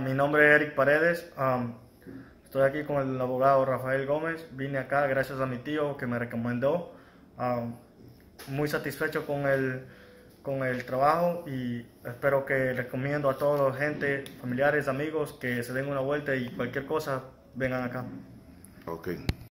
Mi nombre es Eric Paredes. um, estoy aquí con el abogado Rafael Gómez. Vine acá gracias a mi tío que me recomendó. Um, muy satisfecho con el, con el trabajo y espero que recomiendo a toda la gente, familiares, amigos, que se den una vuelta y cualquier cosa vengan acá. Ok.